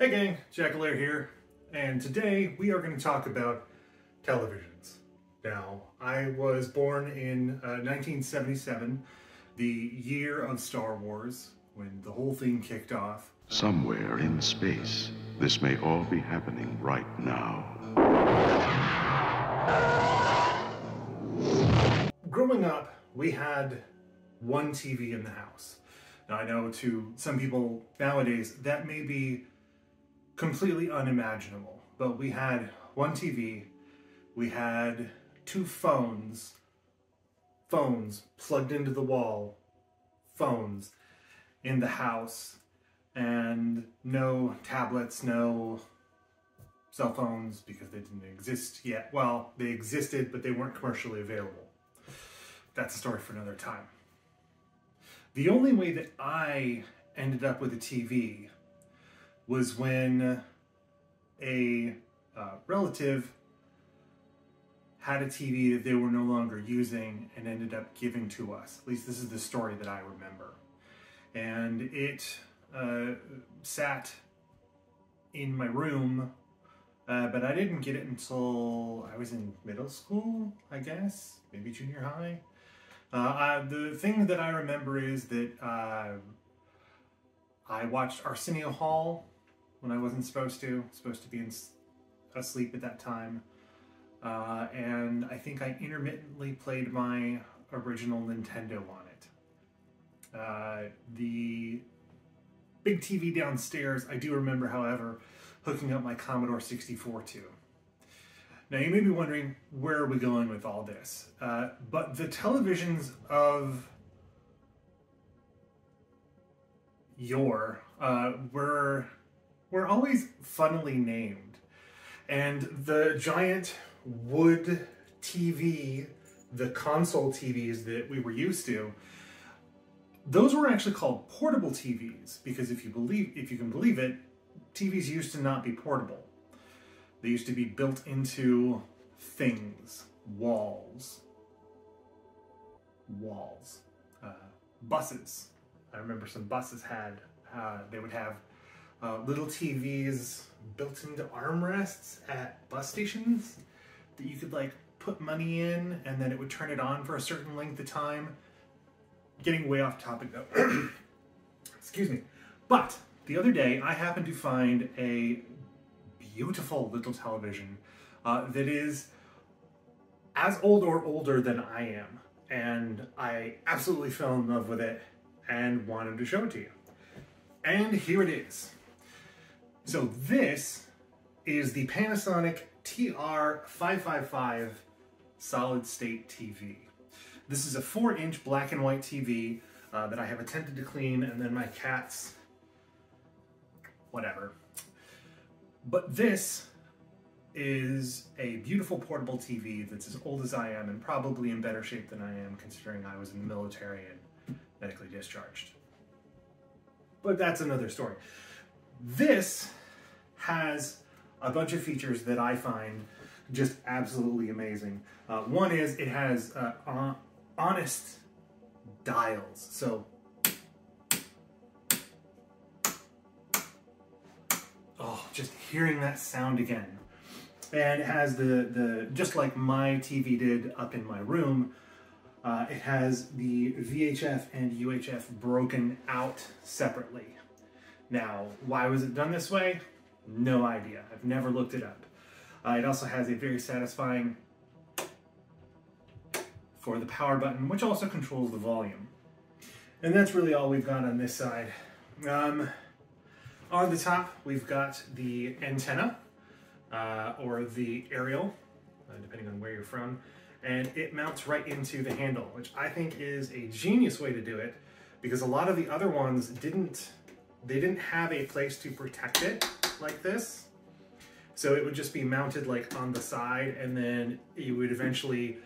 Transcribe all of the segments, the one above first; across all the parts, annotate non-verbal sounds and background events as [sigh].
Hey gang, Jack Jakalair here, and today we are going to talk about televisions. Now, I was born in uh, 1977, the year of Star Wars, when the whole thing kicked off. Somewhere in space, this may all be happening right now. Growing up, we had one TV in the house. Now, I know to some people nowadays that may be completely unimaginable, but we had one TV, we had two phones, phones plugged into the wall, phones in the house, and no tablets, no cell phones because they didn't exist yet. Well, they existed, but they weren't commercially available. That's a story for another time. The only way that I ended up with a TV was when a uh, relative had a TV that they were no longer using and ended up giving to us. At least this is the story that I remember. And it uh, sat in my room, uh, but I didn't get it until I was in middle school, I guess, maybe junior high. Uh, I, the thing that I remember is that uh, I watched Arsenio Hall when I wasn't supposed to, supposed to be in, asleep at that time. Uh, and I think I intermittently played my original Nintendo on it. Uh, the big TV downstairs, I do remember, however, hooking up my Commodore 64 to. Now you may be wondering, where are we going with all this? Uh, but the televisions of your uh, were were always funnily named. And the giant wood TV, the console TVs that we were used to, those were actually called portable TVs because if you believe if you can believe it, TVs used to not be portable. They used to be built into things, walls, walls, uh, buses. I remember some buses had uh, they would have uh, little TVs built into armrests at bus stations that you could like put money in and then it would turn it on for a certain length of time. Getting way off topic though. [clears throat] Excuse me. But the other day I happened to find a beautiful little television uh, that is as old or older than I am. And I absolutely fell in love with it and wanted to show it to you. And here it is. So this is the Panasonic TR555 solid state TV. This is a four inch black and white TV uh, that I have attempted to clean and then my cats, whatever. But this is a beautiful portable TV that's as old as I am and probably in better shape than I am considering I was in the military and medically discharged. But that's another story. This has a bunch of features that I find just absolutely amazing. Uh, one is it has uh, honest dials. So, oh, just hearing that sound again. And it has the, the just like my TV did up in my room, uh, it has the VHF and UHF broken out separately. Now, why was it done this way? No idea. I've never looked it up. Uh, it also has a very satisfying for the power button, which also controls the volume. And that's really all we've got on this side. Um, on the top, we've got the antenna, uh, or the aerial, uh, depending on where you're from, and it mounts right into the handle, which I think is a genius way to do it, because a lot of the other ones didn't they didn't have a place to protect it like this. So it would just be mounted like on the side and then you would eventually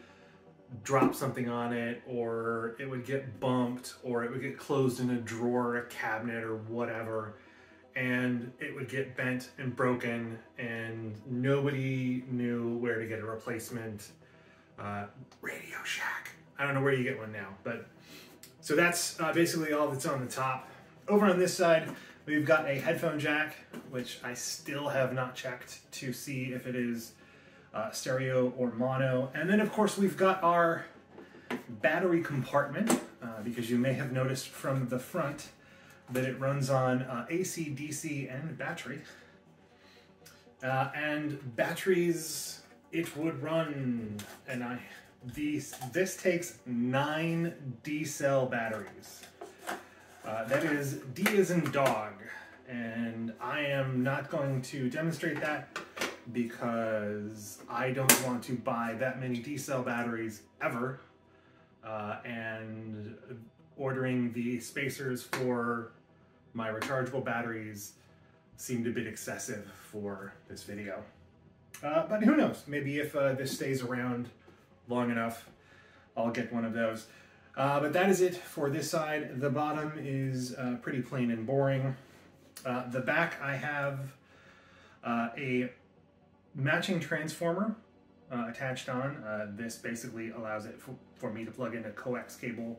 drop something on it or it would get bumped or it would get closed in a drawer, a cabinet or whatever and it would get bent and broken and nobody knew where to get a replacement. Uh, Radio Shack. I don't know where you get one now, but so that's uh, basically all that's on the top. Over on this side, We've got a headphone jack, which I still have not checked to see if it is uh, stereo or mono. And then, of course, we've got our battery compartment, uh, because you may have noticed from the front that it runs on uh, AC, DC, and battery. Uh, and batteries, it would run, and I these this takes nine D cell batteries. Uh, that is D is in dog, and I am not going to demonstrate that because I don't want to buy that many D cell batteries ever. Uh, and ordering the spacers for my rechargeable batteries seemed a bit excessive for this video. Uh, but who knows, maybe if uh, this stays around long enough, I'll get one of those. Uh, but that is it for this side. The bottom is uh, pretty plain and boring. Uh, the back, I have uh, a matching transformer uh, attached on. Uh, this basically allows it for, me to plug in a coax cable.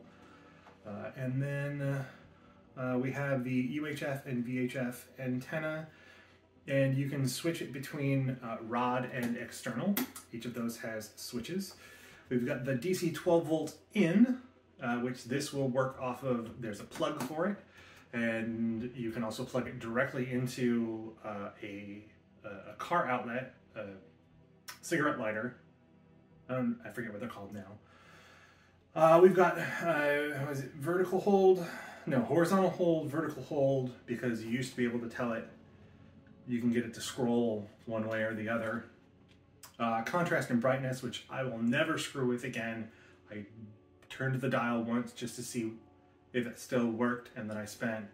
and then we have the UHF and VHF antenna and you can switch it between rod and external. Each of those has switches. We've got the DC 12 volt in, uh, which this will work off of, there's a plug for it, and you can also plug it directly into uh, a, a, car outlet, a cigarette lighter. Um, I forget what they're called now. Uh, we've got, uh, it vertical hold? No, horizontal hold, vertical hold, because you used to be able to tell it, you can get it to scroll one way or the other. Uh, contrast and brightness, which I will never screw with again. I turned the dial once just to see if it still worked, and then I spent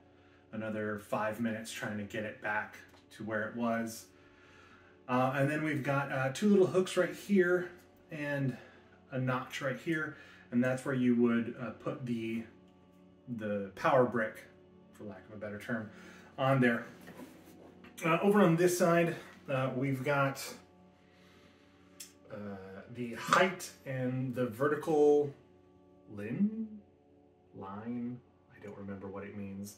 another five minutes trying to get it back to where it was. Uh, and then we've got uh, two little hooks right here and a notch right here, and that's where you would uh, put the the power brick, for lack of a better term, on there. Uh, over on this side, uh, we've got uh, the height and the vertical lin line. I don't remember what it means.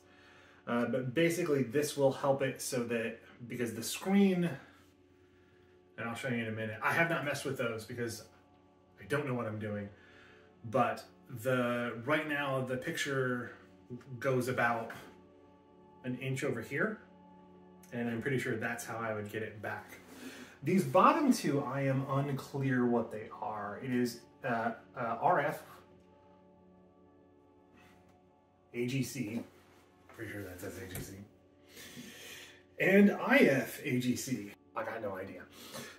Uh, but basically this will help it so that, because the screen, and I'll show you in a minute, I have not messed with those because I don't know what I'm doing, but the right now the picture goes about an inch over here, and I'm pretty sure that's how I would get it back. These bottom two, I am unclear what they are. It is uh, uh, RF, AGC, pretty sure that says AGC, and IF AGC. I got no idea.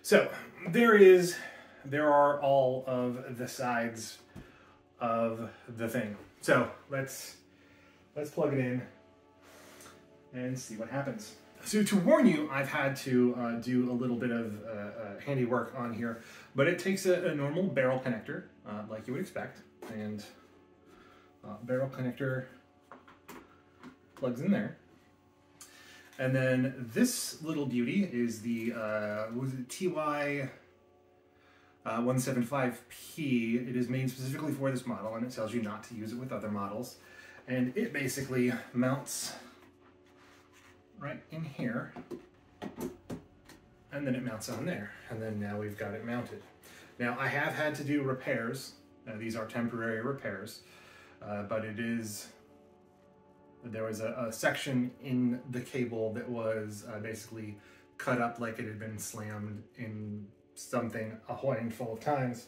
So there is, there are all of the sides of the thing. So let's let's plug it in and see what happens. So to warn you, I've had to uh, do a little bit of uh, uh, handiwork on here, but it takes a, a normal barrel connector, uh, like you would expect, and uh, barrel connector plugs in there. And then this little beauty is the uh, was it TY 175P. It is made specifically for this model, and it tells you not to use it with other models. And it basically mounts right in here. And then it mounts on there. And then now we've got it mounted. Now I have had to do repairs. Uh, these are temporary repairs, uh, but it is, there was a, a, section in the cable that was uh, basically cut up like it had been slammed in something a handful of times.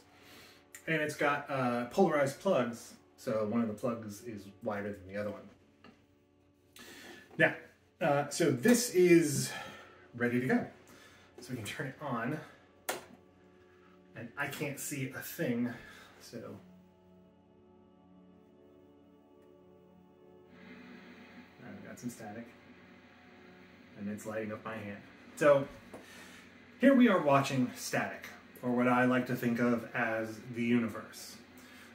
And it's got uh, polarized plugs, so one of the plugs is wider than the other one. Now, uh, so this is ready to go. So we can turn it on. And I can't see a thing, so. Some static. And it's lighting up my hand. So here we are watching static, or what I like to think of as the universe.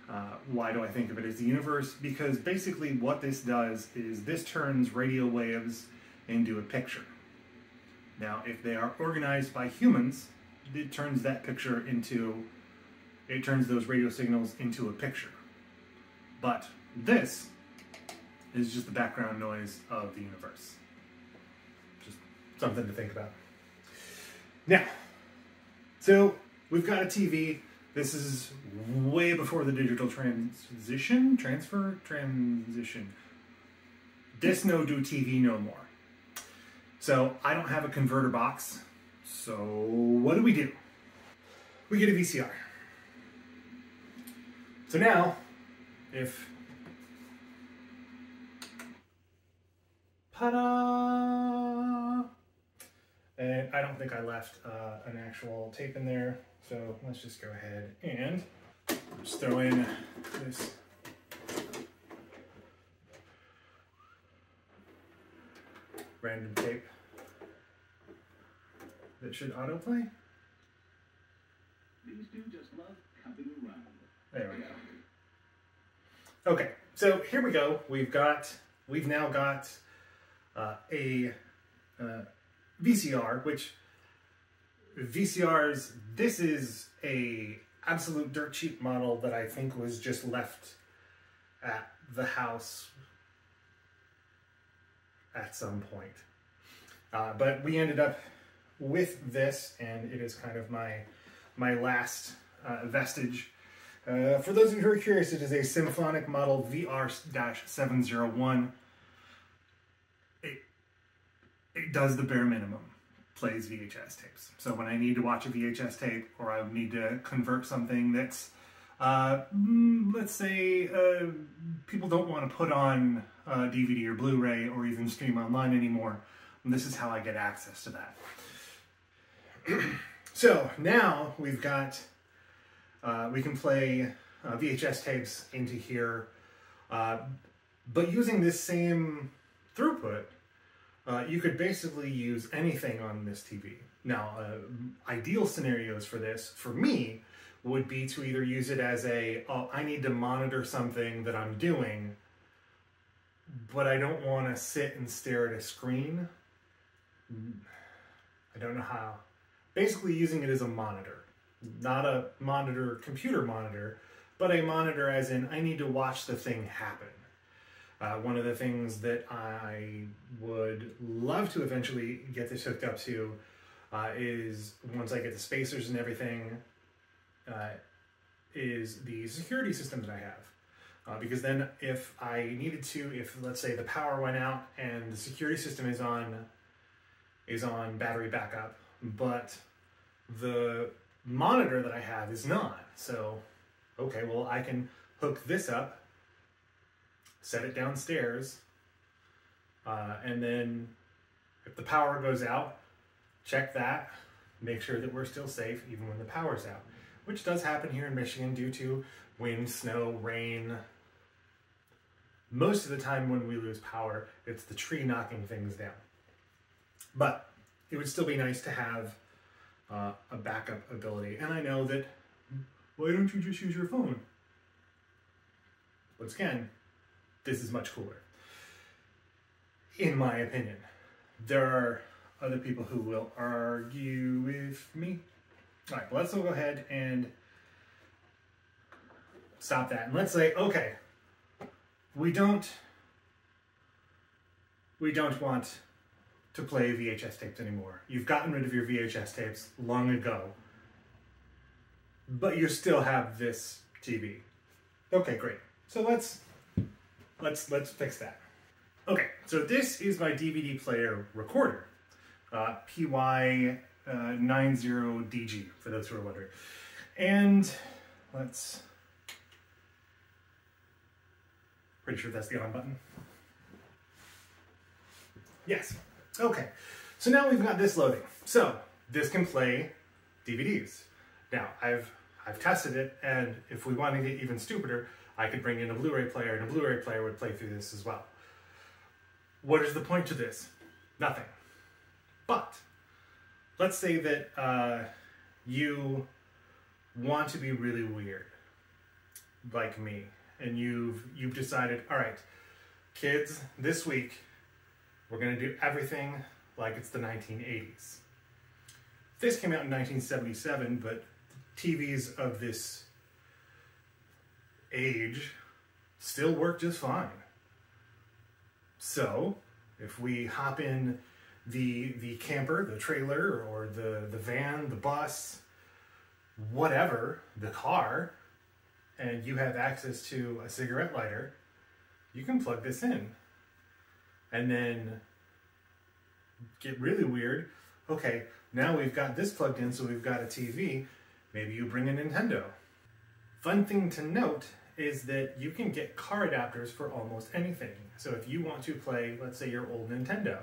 Uh, why do I think of it as the universe? Because basically what this does is this turns radio waves into a picture. Now, if they are organized by humans, it turns that picture into, it turns those radio signals into a picture. But this is just the background noise of the universe. Just something to think about. Now, so we've got a TV. This is way before the digital transition, transfer, transition. This no do TV no more. So I don't have a converter box. So what do we do? We get a VCR. So now, if ta-da! And I don't think I left uh, an actual tape in there, so let's just go ahead and just throw in this random tape that should autoplay. These two just love coming around. There we go. Okay, so here we go. We've got, we've now got a uh, VCR, which VCRs, this is a absolute dirt cheap model that I think was just left at the house at some point. Uh, but we ended up with this, and it is kind of my my last uh, vestige. Uh, for those of you who are curious, it is a Symphonic model VR-701. It, does the bare minimum, plays VHS tapes. So when I need to watch a VHS tape or I need to convert something that's, uh, mm, let's say, uh, people don't want to put on uh, DVD or Blu-ray or even stream online anymore, this is how I get access to that. [clears throat] so now we've got, uh, we can play uh, VHS tapes into here, uh, but using this same throughput, uh, you could basically use anything on this TV. Now, uh, ideal scenarios for this, for me, would be to either use it as a, oh, I need to monitor something that I'm doing, but I don't want to sit and stare at a screen. I don't know how basically using it as a monitor. Not a monitor, computer monitor, but a monitor as in I need to watch the thing happen. Uh, one of the things that I would love to eventually get this hooked up to uh, is once I get the spacers and everything, uh, is the security system that I have. Uh, because then if I needed to, if let's say the power went out and the security system is on is on battery backup, but the monitor that I have is not. So, okay, well, I can hook this up, set it downstairs, uh, and then if the power goes out, check that, make sure that we're still safe even when the power's out, which does happen here in Michigan due to wind, snow, rain. Most of the time when we lose power, it's the tree knocking things down. But it would still be nice to have uh, a backup ability. And I know that, why don't you just use your phone? Once again, this is much cooler. In my opinion. There are other people who will argue with me. All right, let's go ahead and stop that. And let's say, okay, we don't, we don't want to play VHS tapes anymore. You've gotten rid of your VHS tapes long ago, but you still have this TV. Okay, great. So let's let's let's fix that. Okay, so this is my DVD player recorder, uh, PY uh, 90DG for those who are wondering, and let's. Pretty sure that's the on button. Yes. Okay, so now we've got this loading. So this can play DVDs. Now I've I've tested it, and if we want to get even stupider, I could bring in a Blu-ray player, and a Blu-ray player would play through this as well. What is the point to this? Nothing. But let's say that uh, you want to be really weird, like me, and you've you've decided, all right, kids, this week we're going to do everything like it's the 1980s. This came out in 1977, but TVs of this age still work just fine. So, if we hop in the the camper, the trailer, or the the van, the bus, whatever, the car, and you have access to a cigarette lighter, you can plug this in. And then get really weird. Okay, now we've got this plugged in, so we've got a TV. Maybe you bring a Nintendo. Fun thing to note is that you can get car adapters for almost anything. So if you want to play, let's say, your old Nintendo,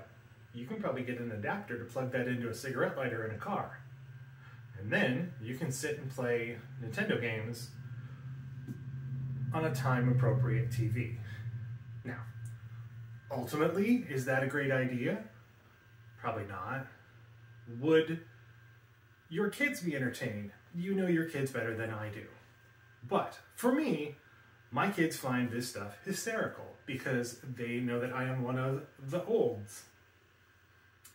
you can probably get an adapter to plug that into a cigarette lighter in a car. And then you can sit and play Nintendo games on a time appropriate TV. Now, ultimately, is that a great idea? Probably not. Would your kids be entertained? You know your kids better than I do. But for me, my kids find this stuff hysterical because they know that I am one of the olds.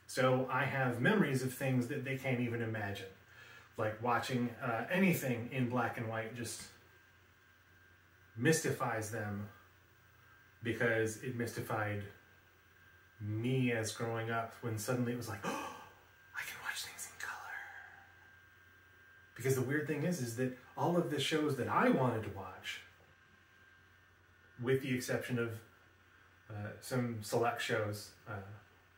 So I have memories of things that they can't even imagine. Like watching uh, anything in black and white just mystifies them because it mystified me as growing up when suddenly it was like, [gasps] oh, I can watch things in color. Because the weird thing is, is that all of the shows that I wanted to watch, with the exception of uh, some select shows, uh,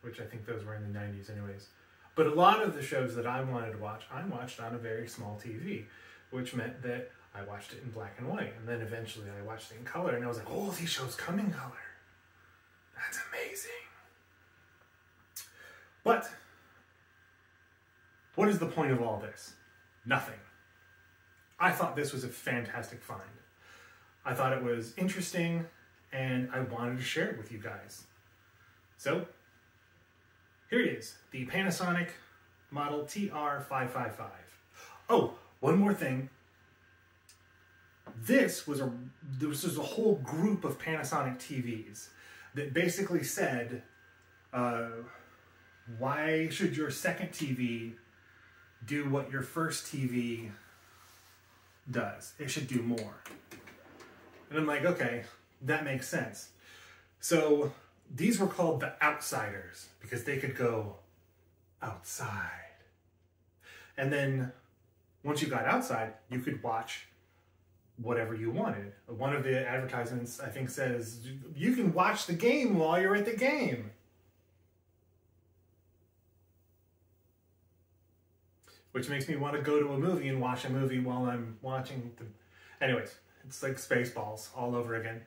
which I think those were in the 90s anyways, but a lot of the shows that I wanted to watch, I watched on a very small TV, which meant that I watched it in black and white. And then eventually I watched it in color, and I was like, oh, these shows come in color. That's amazing. But what is the point of all this? Nothing. I thought this was a fantastic find. I thought it was interesting and I wanted to share it with you guys. So, here it is the Panasonic Model TR555. Oh, one more thing. This was a this was a whole group of Panasonic TVs that basically said, uh, why should your second TV do what your first TV does? It should do more. And I'm like, okay, that makes sense. So these were called the outsiders because they could go outside. And then once you got outside, you could watch whatever you wanted. One of the advertisements, I think, says you can watch the game while you're at the game. Which makes me want to go to a movie and watch a movie while I'm watching the. Anyways, it's like Spaceballs all over again.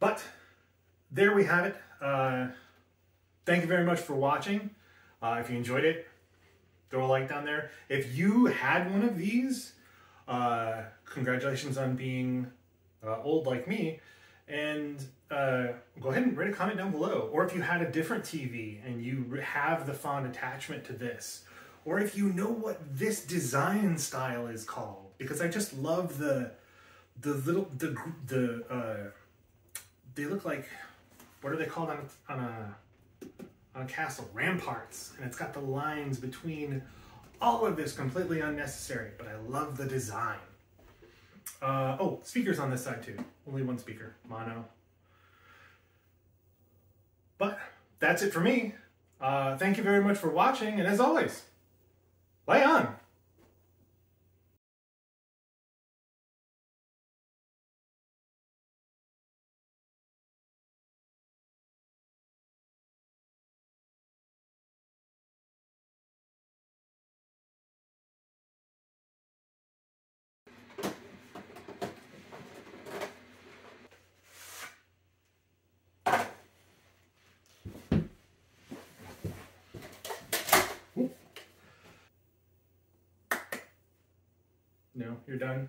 But there we have it. Uh, thank you very much for watching. Uh, if you enjoyed it, throw a like down there. If you had one of these, uh, congratulations on being uh, old like me. And uh, go ahead and write a comment down below. Or if you had a different TV and you have the fond attachment to this, or if you know what this design style is called, because I just love the the little the the uh, they look like what are they called on on a on a castle ramparts, and it's got the lines between all of this completely unnecessary, but I love the design. Uh, oh, speakers on this side too. Only one speaker, mono. But that's it for me. Uh, thank you very much for watching, and as always, lay on. No, you're done.